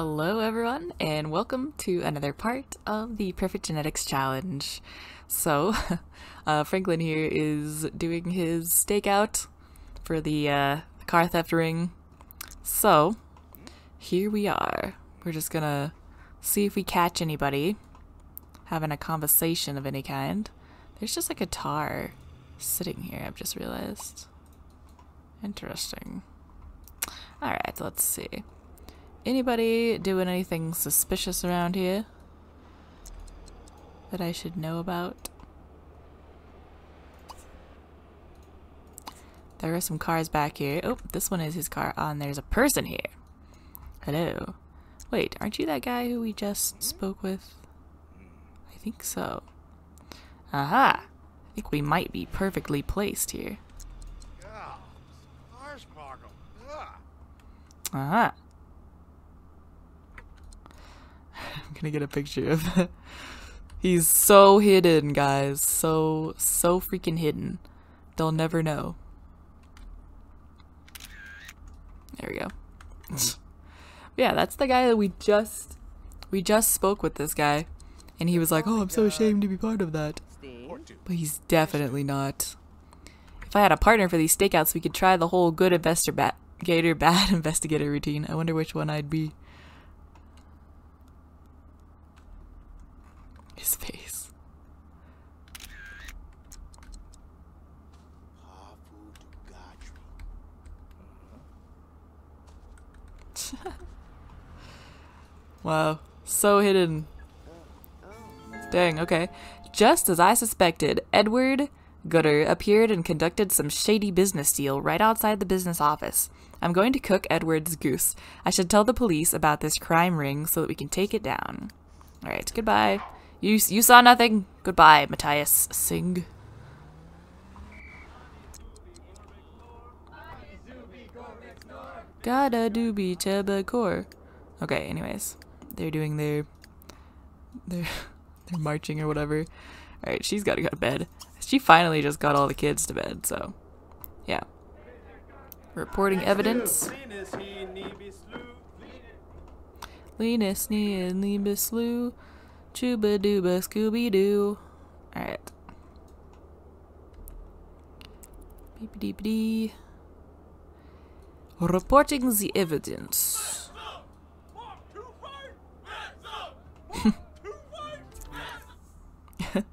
Hello, everyone, and welcome to another part of the Perfect Genetics Challenge. So, uh, Franklin here is doing his stakeout for the uh, car theft ring. So, here we are. We're just gonna see if we catch anybody having a conversation of any kind. There's just a guitar sitting here, I've just realized. Interesting. Alright, let's see. Anybody doing anything suspicious around here that I should know about? There are some cars back here. Oh, this one is his car. Oh, and there's a person here. Hello. Wait, aren't you that guy who we just spoke with? I think so. Aha! I think we might be perfectly placed here. Aha! I'm gonna get a picture of He's so hidden, guys. So, so freaking hidden. They'll never know. There we go. yeah, that's the guy that we just we just spoke with this guy. And he was like, Oh, I'm so ashamed to be part of that. But he's definitely not. If I had a partner for these stakeouts, we could try the whole good investigator, bad investigator routine. I wonder which one I'd be. His face. wow, so hidden. Dang, okay. Just as I suspected, Edward Gooder appeared and conducted some shady business deal right outside the business office. I'm going to cook Edward's goose. I should tell the police about this crime ring so that we can take it down. Alright, goodbye. You, you saw nothing? Goodbye, Matthias Singh. Gotta doobie. Okay, anyways. They're doing their... Their... They're marching or whatever. Alright, she's gotta go to bed. She finally just got all the kids to bed, so... Yeah. Reporting evidence. Linus and Liebeslu. Chuba dooba Scooby Doo. Alright. Beep dee Reporting the evidence.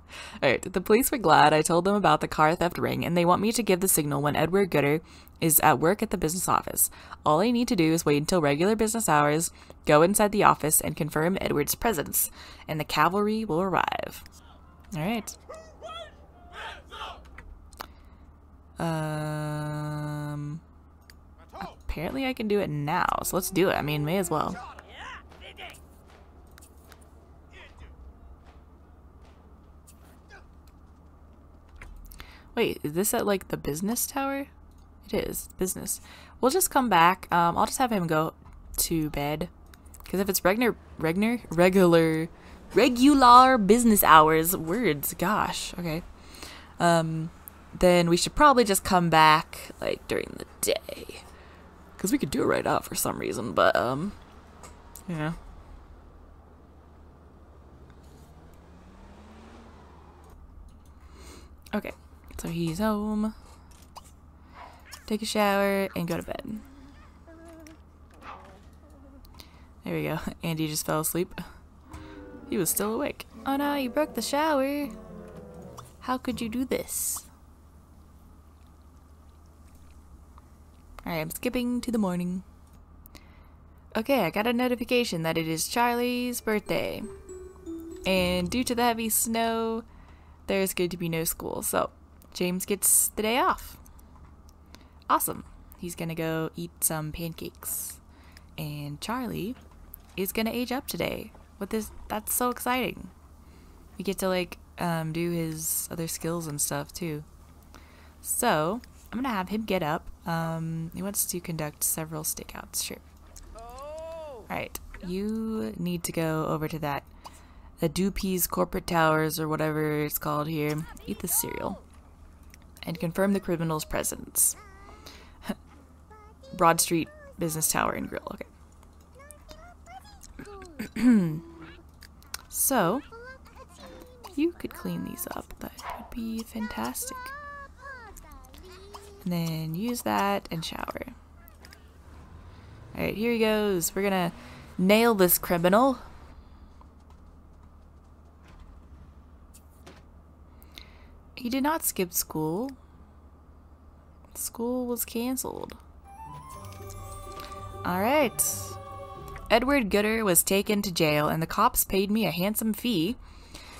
Alright, the police were glad I told them about the car theft ring, and they want me to give the signal when Edward Gooder is at work at the business office. All I need to do is wait until regular business hours, go inside the office, and confirm Edward's presence, and the cavalry will arrive. Alright. Um. Apparently I can do it now, so let's do it. I mean, may as well. Wait, is this at like the business tower? It is business. We'll just come back. Um, I'll just have him go to bed. Because if it's regular, regular, regular, regular business hours, words, gosh, okay. Um, then we should probably just come back like during the day. Because we could do it right now for some reason, but um, yeah. Okay. So he's home. Take a shower and go to bed. There we go. Andy just fell asleep. He was still awake. Oh no, you broke the shower. How could you do this? Alright, I'm skipping to the morning. Okay, I got a notification that it is Charlie's birthday. And due to the heavy snow, there's going to be no school. So, James gets the day off. Awesome. He's gonna go eat some pancakes. And Charlie is gonna age up today. With this that's so exciting. We get to like um, do his other skills and stuff too. So I'm gonna have him get up. Um, he wants to conduct several stakeouts. Sure. Alright, you need to go over to that the Corporate Towers or whatever it's called here. Eat the cereal and confirm the criminal's presence. Broad Street Business Tower and Grill. Okay. so, you could clean these up. That would be fantastic. And then use that and shower. Alright, here he goes. We're gonna nail this criminal. He did not skip school. School was cancelled. Alright. Edward Gooder was taken to jail, and the cops paid me a handsome fee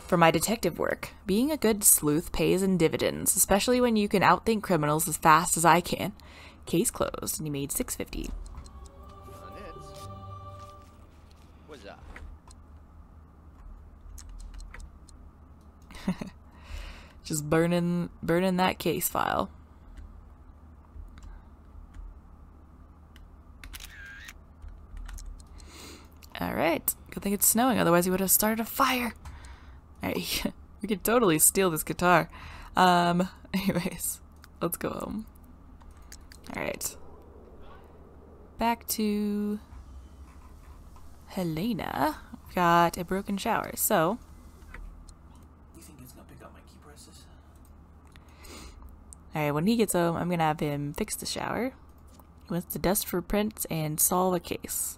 for my detective work. Being a good sleuth pays in dividends, especially when you can outthink criminals as fast as I can. Case closed, and he made 650. Just burning burning that case file. Alright. Good thing it's snowing, otherwise he would have started a fire. We could totally steal this guitar. Um, anyways, let's go home. Alright. Back to Helena. We've got a broken shower, so Alright, when he gets home, I'm gonna have him fix the shower. He wants to dust for prints and solve a case.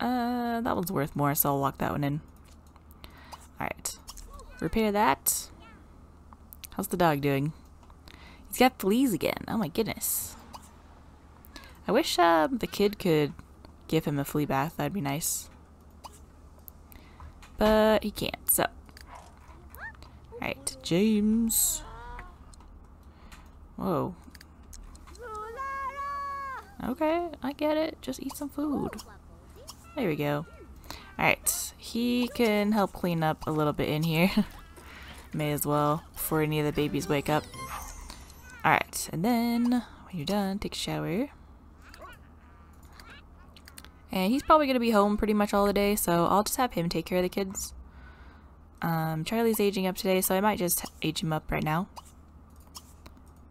Uh, that one's worth more, so I'll lock that one in. Alright. Repair that. How's the dog doing? He's got fleas again. Oh my goodness. I wish uh, the kid could give him a flea bath. That'd be nice. But he can't, so. Alright, James. Whoa. Okay, I get it. Just eat some food. There we go. Alright, he can help clean up a little bit in here. May as well, before any of the babies wake up. Alright, and then, when you're done, take a shower. And he's probably going to be home pretty much all the day, so I'll just have him take care of the kids. Um, Charlie's aging up today, so I might just age him up right now.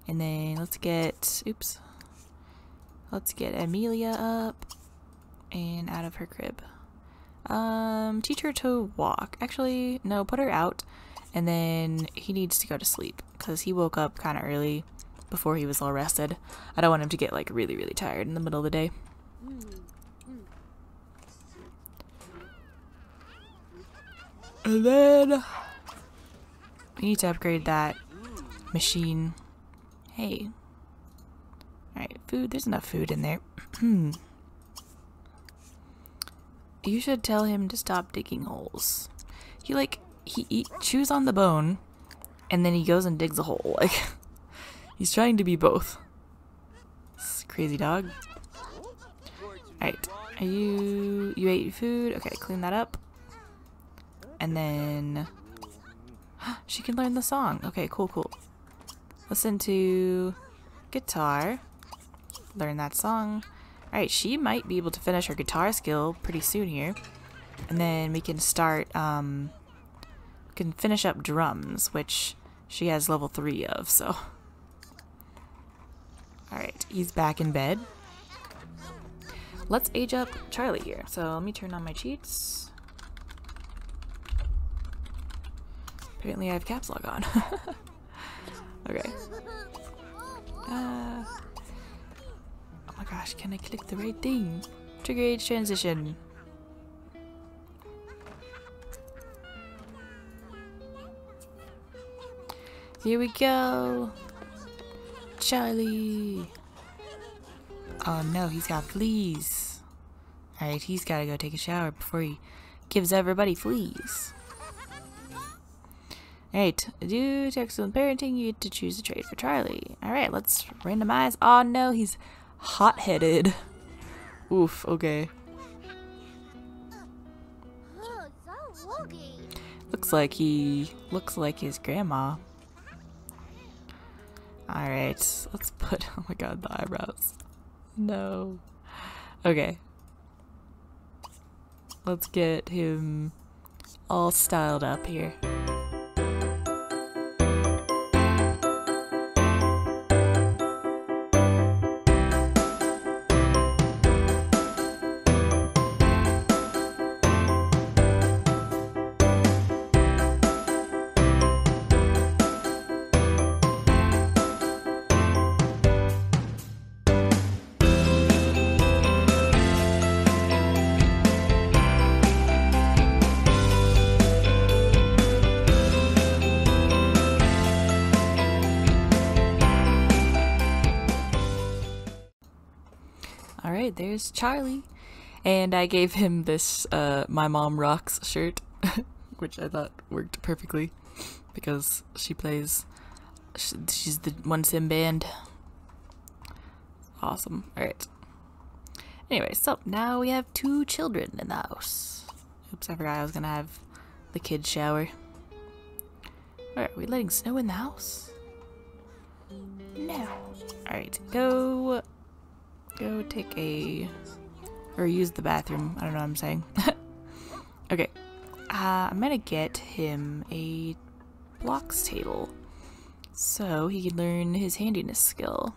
And then let's get, oops, let's get Amelia up and out of her crib. Um, teach her to walk. Actually, no, put her out. And then he needs to go to sleep because he woke up kind of early before he was all rested. I don't want him to get like really, really tired in the middle of the day. And then we need to upgrade that machine Hey. Alright, food. There's enough food in there. Hmm. You should tell him to stop digging holes. He, like, he eat, chews on the bone, and then he goes and digs a hole. Like, he's trying to be both. crazy dog. Alright, are you... You ate food? Okay, clean that up. And then... she can learn the song. Okay, cool, cool listen to guitar, learn that song. Alright, she might be able to finish her guitar skill pretty soon here. And then we can start, um, can finish up drums, which she has level 3 of, so. Alright, he's back in bed. Let's age up Charlie here. So let me turn on my cheats. Apparently I have caps lock on. Okay. Uh, oh my gosh, can I click the right thing? Trigger age transition. Here we go. Charlie. Oh no, he's got fleas. Alright, he's gotta go take a shower before he gives everybody fleas. Alright, due to excellent parenting, you get to choose a trade for Charlie. Alright, let's randomize. Oh no, he's hot-headed. Oof, okay. Looks like he looks like his grandma. Alright, let's put, oh my god, the eyebrows. No. Okay. Let's get him all styled up here. There's Charlie. And I gave him this uh, My Mom Rocks shirt, which I thought worked perfectly because she plays, she's the one sim band. Awesome. Alright. Anyway, so now we have two children in the house. Oops, I forgot I was gonna have the kids shower. Alright, are we letting snow in the house? No. Alright, go go take a or use the bathroom. I don't know what I'm saying. okay. Uh, I'm gonna get him a blocks table so he can learn his handiness skill.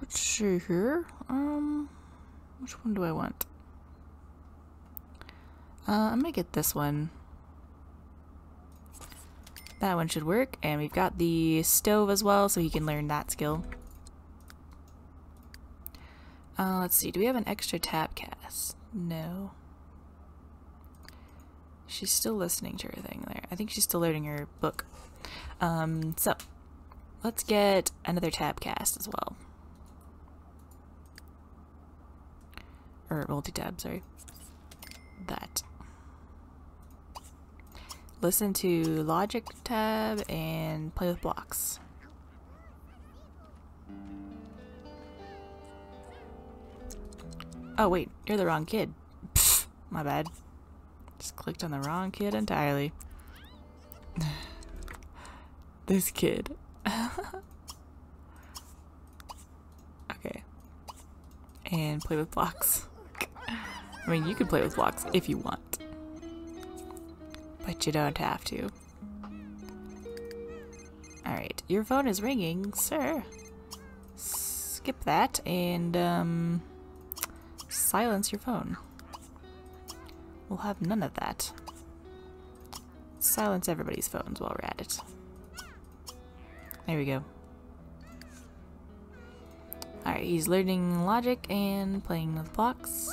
Let's see here. Um, which one do I want? Uh, I'm gonna get this one. That one should work, and we've got the stove as well, so he can learn that skill. Uh, let's see, do we have an extra tab cast? No. She's still listening to her thing there. I think she's still loading her book. Um, so, let's get another tab cast as well. Or multi-tab, sorry. That. Listen to Logic tab and play with blocks. Oh wait, you're the wrong kid. Pfft, my bad. Just clicked on the wrong kid entirely. this kid. okay. And play with blocks. I mean, you can play with blocks if you want. But you don't have to. Alright, your phone is ringing, sir. Skip that and, um silence your phone. We'll have none of that. Silence everybody's phones while we're at it. There we go. Alright, he's learning logic and playing with blocks.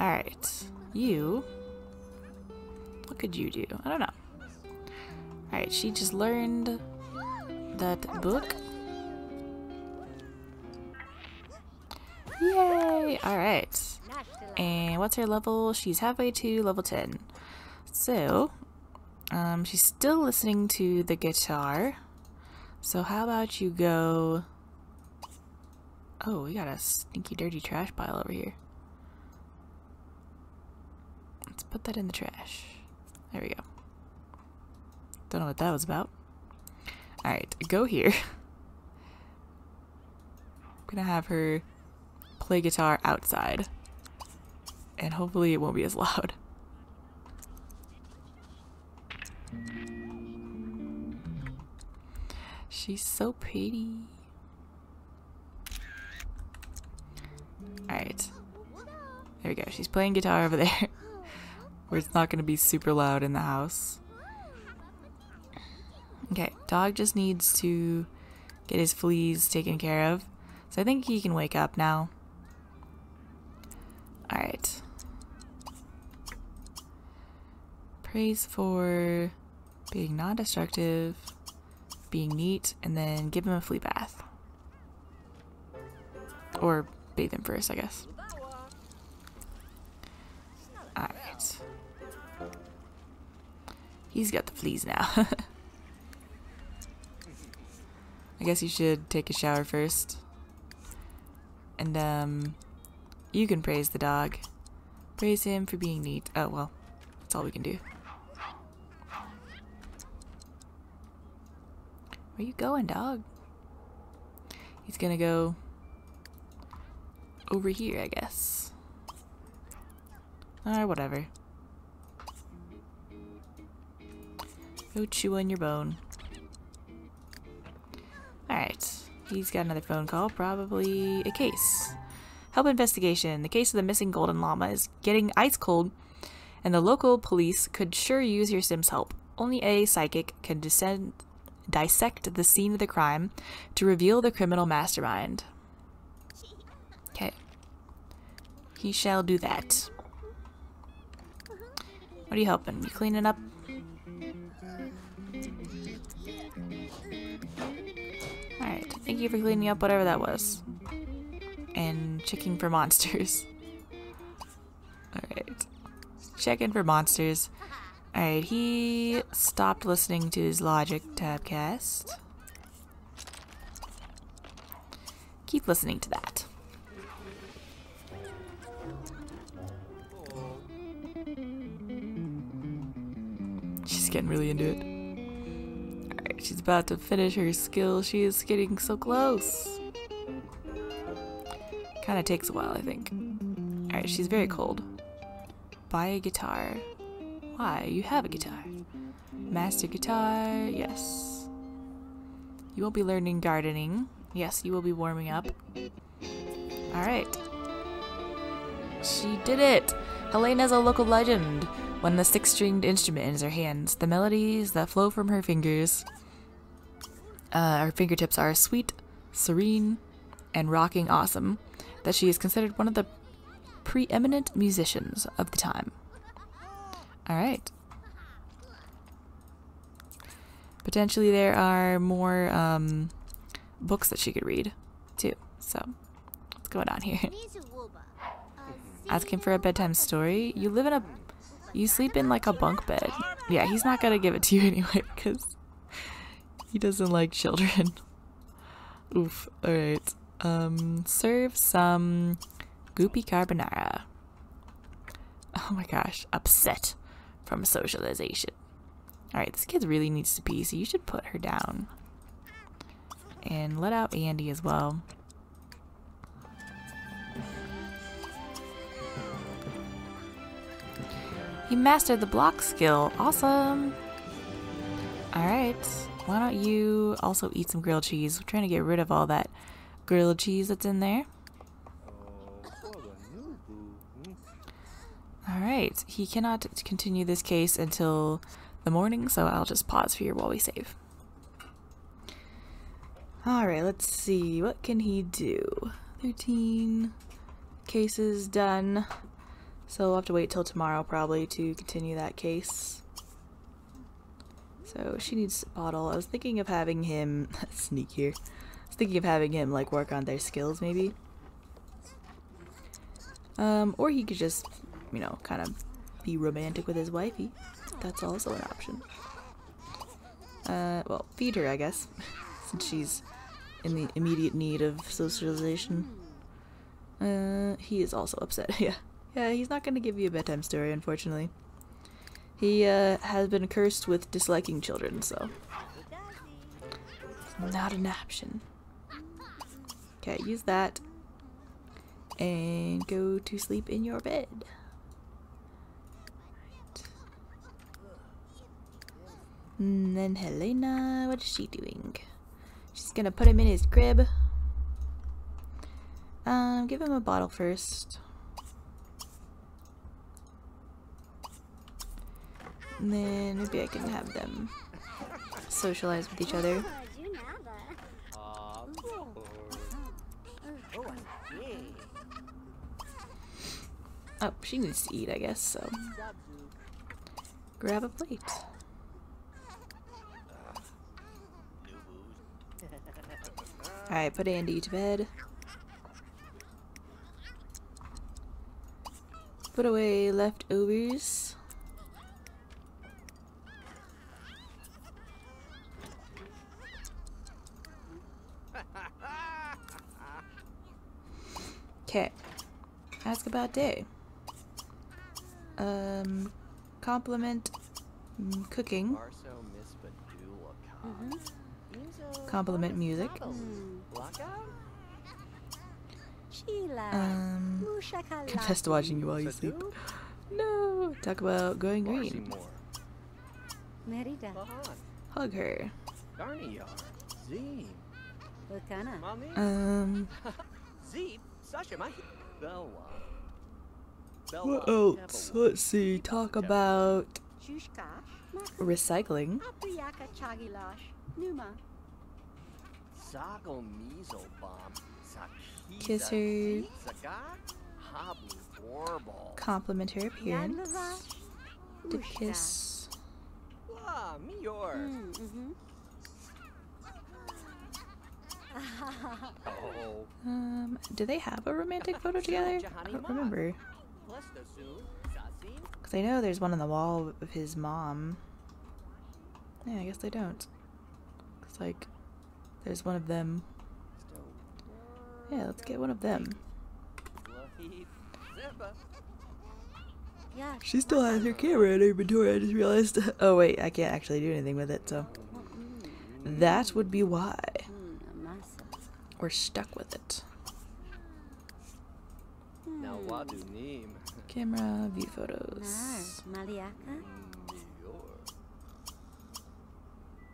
Alright, you... What could you do? I don't know. Alright, she just learned that book Alright. And what's her level? She's halfway to level 10. So, um, she's still listening to the guitar. So how about you go... Oh, we got a stinky dirty trash pile over here. Let's put that in the trash. There we go. Don't know what that was about. Alright, go here. I'm gonna have her play guitar outside. And hopefully it won't be as loud. She's so pretty. Alright. There we go. She's playing guitar over there. where it's not going to be super loud in the house. Okay, dog just needs to get his fleas taken care of. So I think he can wake up now. Alright. Praise for being non-destructive, being neat, and then give him a flea bath. Or bathe him first, I guess. Alright. He's got the fleas now. I guess you should take a shower first. And, um, you can praise the dog. Praise him for being neat. Oh, well, that's all we can do. Where you going, dog? He's gonna go over here, I guess. Or whatever. Go chew on your bone. Alright. He's got another phone call. Probably a case. Help investigation. The case of the missing golden llama is getting ice cold, and the local police could sure use your Sim's help. Only a psychic can descend, dissect the scene of the crime to reveal the criminal mastermind. Okay. He shall do that. What are you helping? You cleaning up? Alright, thank you for cleaning up whatever that was. And checking for monsters. Alright. Checking for monsters. Alright, he stopped listening to his Logic tabcast. Keep listening to that. She's getting really into it. Alright, she's about to finish her skill. She is getting so close. Kinda takes a while, I think. Alright, she's very cold. Buy a guitar. Why? You have a guitar. Master guitar, yes. You will be learning gardening. Yes, you will be warming up. Alright. She did it! Helena is a local legend. When the six-stringed instrument is in her hands, the melodies that flow from her fingers, uh, her fingertips are sweet, serene, and rocking awesome. That she is considered one of the preeminent musicians of the time. Alright. Potentially there are more um, books that she could read, too. So, what's going on here? Asking for a bedtime story? You live in a... You sleep in like a bunk bed. Yeah, he's not gonna give it to you anyway, because he doesn't like children. Oof. Alright. Um, serve some goopy carbonara. Oh my gosh, upset from socialization. Alright, this kid really needs to pee, so you should put her down. And let out Andy as well. He mastered the block skill. Awesome. Alright. Why don't you also eat some grilled cheese? We're trying to get rid of all that grilled cheese that's in there. Alright. He cannot continue this case until the morning, so I'll just pause here while we save. Alright, let's see. What can he do? 13 cases done. So we'll have to wait till tomorrow probably to continue that case. So she needs a bottle. I was thinking of having him sneak here. Was thinking of having him like work on their skills maybe. Um, or he could just, you know, kind of be romantic with his wifey. That's also an option. Uh, well, feed her, I guess, since she's in the immediate need of socialization. Uh, he is also upset, yeah. Yeah, he's not gonna give you a bedtime story, unfortunately. He uh, has been cursed with disliking children, so not an option. Okay, use that and go to sleep in your bed. And then Helena, what is she doing? She's gonna put him in his crib. Um, give him a bottle first. And then maybe I can have them socialize with each other. Oh, she needs to eat, I guess, so. Grab a plate. Alright, put Andy to bed. Put away leftovers. Okay. Ask about day. Um, compliment mm, cooking. Compliment music. Um, confess to watching you while you sleep. No! Talk about going green. Hug her. Um. What else? Let's see. Talk about recycling. Kiss her. Compliment her appearance. To kiss. Um, do they have a romantic photo together? I don't remember. Because I know there's one on the wall of his mom. Yeah, I guess they don't. It's like, there's one of them. Yeah, let's get one of them. Yeah. She still has her camera in her inventory, I just realized. Oh wait, I can't actually do anything with it, so. That would be why. We're stuck with it. Now what do neem? Camera, view photos.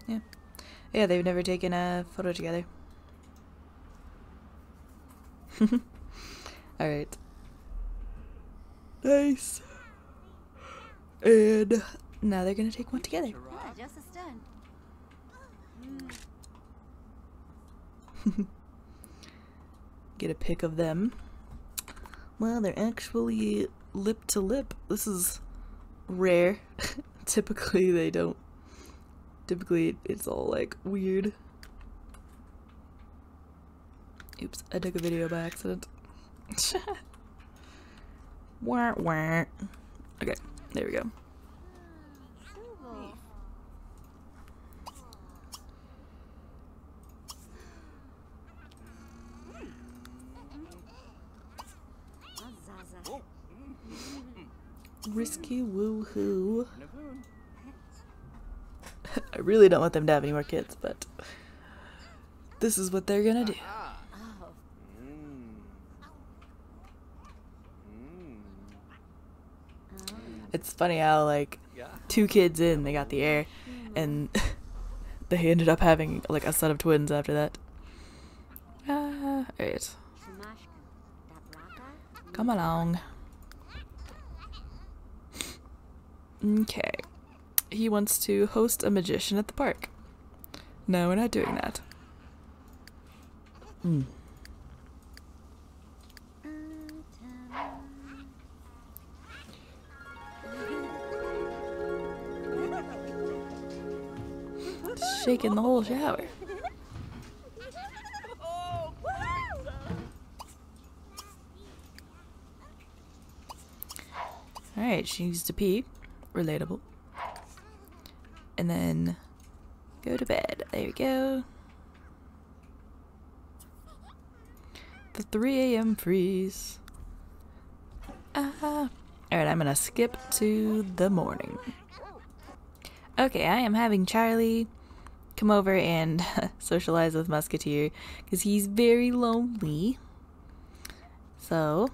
Yeah. Yeah, they've never taken a photo together. Alright. Nice. And now they're gonna take one together. Yeah, just a stone. Get a pic of them. Well, they're actually lip to lip. This is rare. Typically, they don't. Typically, it's all like weird. Oops, I took a video by accident. wah, wah. Okay, there we go. Risky woohoo. I really don't want them to have any more kids, but this is what they're gonna do. Oh. It's funny how like two kids in, they got the heir, and they ended up having like a set of twins after that. Ah, alright, Shumashka. Come along. Okay, he wants to host a magician at the park. No, we're not doing that. Hmm. Shaking the whole shower. Alright, she needs to pee. Relatable. And then go to bed. There we go. The 3 a.m. freeze. Ah. Alright, I'm gonna skip to the morning. Okay, I am having Charlie come over and socialize with Musketeer because he's very lonely. So,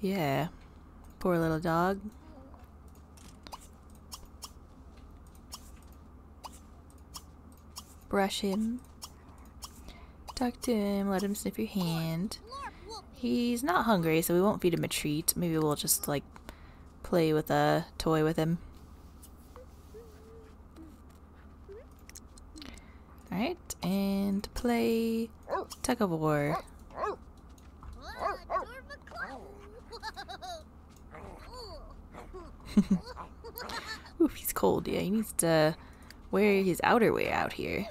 yeah. Poor little dog. Brush him. Talk to him, let him sniff your hand. He's not hungry, so we won't feed him a treat. Maybe we'll just like play with a toy with him. Alright, and play tug of war. Oof, he's cold. Yeah, he needs to wear his outerwear out here.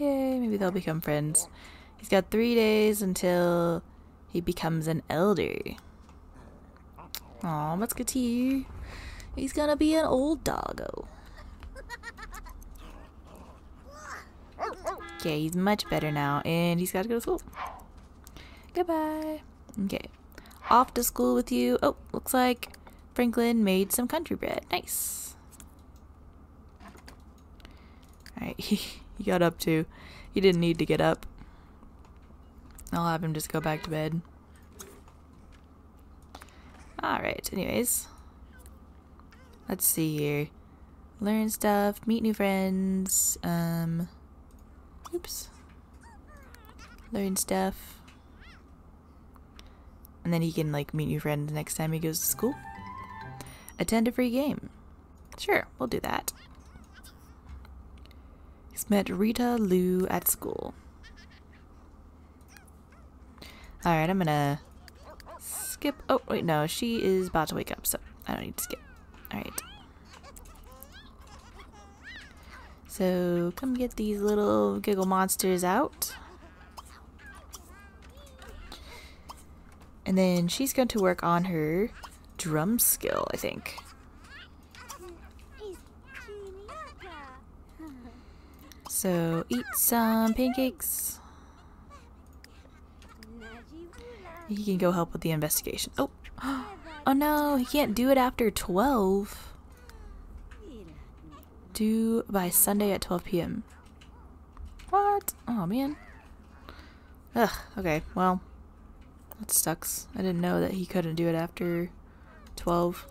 Yay, maybe they'll become friends. He's got three days until he becomes an elder. Aw, Musketeer. He's gonna be an old doggo. Okay, he's much better now, and he's gotta go to school. Goodbye. Okay. Off to school with you. Oh, looks like Franklin made some country bread. Nice. Alright, he, got up too. He didn't need to get up. I'll have him just go back to bed. Alright, anyways. Let's see here. Learn stuff, meet new friends, um oops. Learn stuff. And then he can like meet new friends next time he goes to school. Attend a free game. Sure, we'll do that. Met Rita Lou at school. Alright, I'm gonna skip. Oh, wait, no, she is about to wake up, so I don't need to skip. Alright. So come get these little giggle monsters out. And then she's going to work on her drum skill, I think. Is Chiniaka. So eat some pancakes. He can go help with the investigation. Oh, oh no, he can't do it after 12. Due by Sunday at 12 p.m. What? Oh man. Ugh, okay, well, that sucks. I didn't know that he couldn't do it after 12.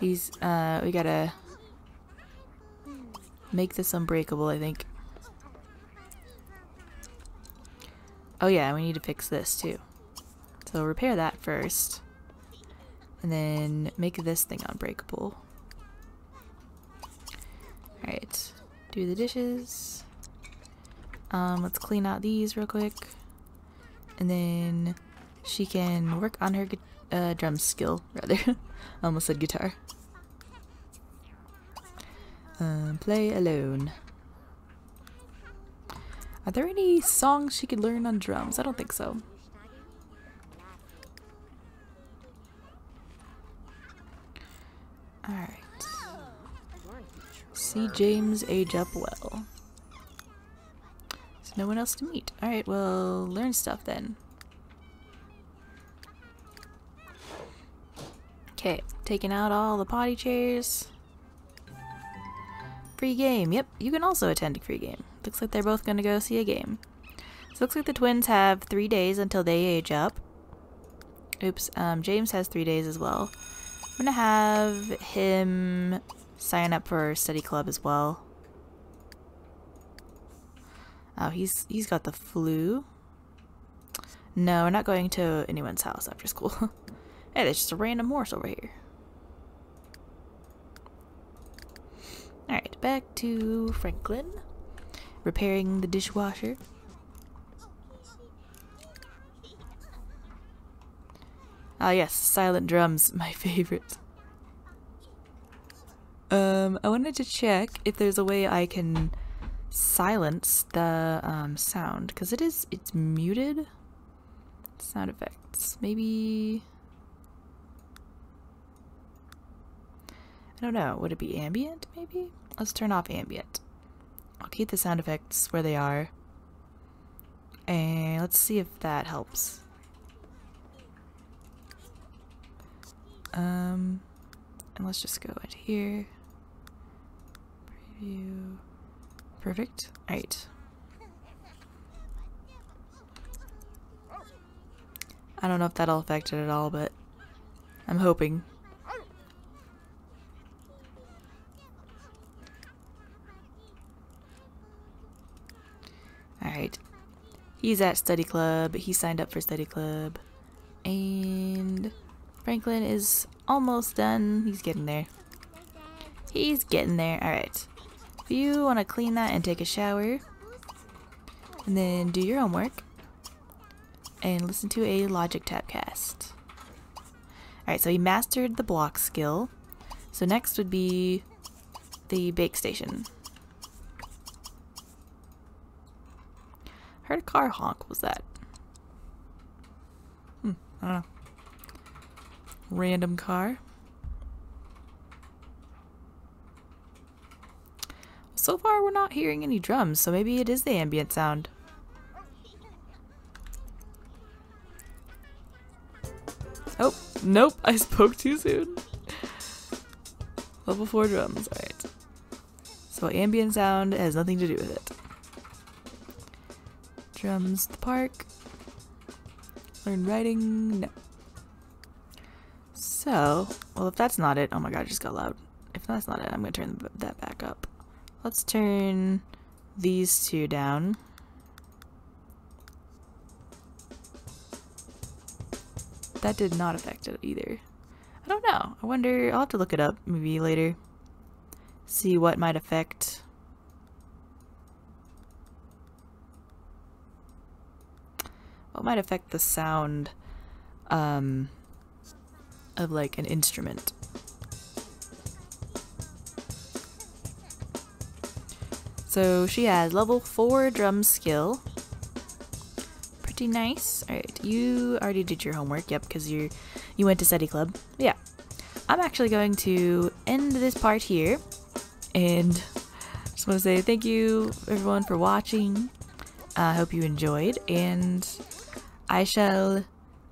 He's, uh, we gotta make this unbreakable, I think. Oh yeah, we need to fix this too. So repair that first. And then make this thing unbreakable. Alright. Do the dishes. Um, let's clean out these real quick. And then she can work on her uh, drum skill, rather. I almost said guitar. Play alone. Are there any songs she could learn on drums? I don't think so. Alright. See James age up well. There's no one else to meet. Alright, well, learn stuff then. Okay, taking out all the potty chairs. Free game. Yep, you can also attend a free game. Looks like they're both gonna go see a game. So looks like the twins have three days until they age up. Oops, um, James has three days as well. I'm gonna have him sign up for study club as well. Oh, he's he's got the flu. No, we're not going to anyone's house after school. hey, there's just a random horse over here. Alright, back to Franklin. Repairing the dishwasher. Ah yes, silent drums, my favorite. Um, I wanted to check if there's a way I can silence the um, sound because it is it's muted. Sound effects, maybe. Don't know. Would it be ambient? Maybe. Let's turn off ambient. I'll keep the sound effects where they are, and let's see if that helps. Um, and let's just go into here. Preview. Perfect. Alright. I don't know if that'll affect it at all, but I'm hoping. Alright. He's at study club. He signed up for study club. And Franklin is almost done. He's getting there. He's getting there. Alright. If you want to clean that and take a shower, and then do your homework, and listen to a Logic Tabcast. Alright, so he mastered the block skill. So next would be the bake station. Heard car honk. Was that? Hmm, I don't know. Random car. So far, we're not hearing any drums, so maybe it is the ambient sound. Oh, nope, I spoke too soon. Level 4 drums, alright. So ambient sound has nothing to do with it. Drums, the park. Learn writing, no. So, well if that's not it, oh my god, it just got loud. If that's not it, I'm gonna turn that back up. Let's turn these two down. That did not affect it either. I don't know. I wonder, I'll have to look it up maybe later. See what might affect. What might affect the sound um, of like an instrument. So she has level 4 drum skill. Pretty nice. Alright, you already did your homework, yep, because you you went to study club. Yeah. I'm actually going to end this part here. And just want to say thank you everyone for watching. I hope you enjoyed, and I shall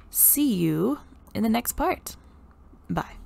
see you in the next part. Bye.